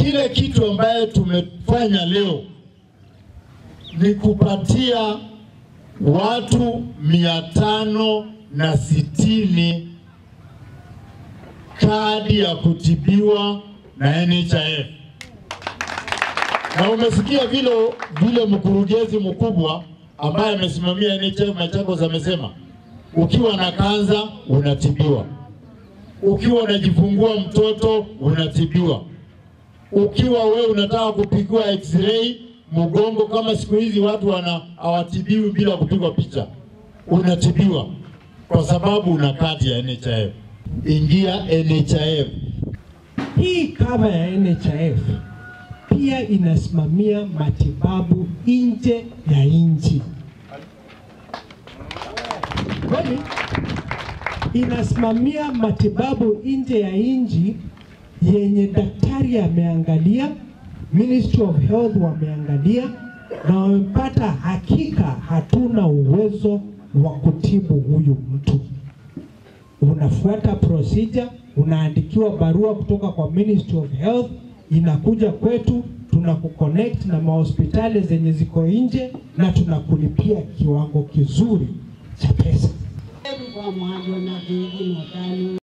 Kile kitu ambaye tumefanya leo ni kupatia watu mia tano na sitini kadi ya kutibiwa na NHIF na umesikia vile vile mkurugenzi mkubwa ambaye amesimamia NHIF Machakos amesema, ukiwa na kanza unatibiwa, ukiwa unajifungua mtoto unatibiwa, ukiwa wewe unataka kupigwa x-ray mgongo, kama siku hizi watu wana hawatibiwi bila kupigwa picha, unatibiwa kwa sababu una kadi ya NHIF. Ingia NHIF. Hii kava ya NHIF pia inasimamia matibabu nje ya nchi. Kweli inasimamia matibabu nje ya nchi yenye daktari ameangalia, Ministry of Health wameangalia na wamepata hakika hatuna uwezo wa kutibu huyu mtu. Unafuata procedure, unaandikiwa barua kutoka kwa Ministry of Health, inakuja kwetu, tunakuconnect na mahospitali zenye ziko nje na tunakulipia kiwango kizuri cha pesa.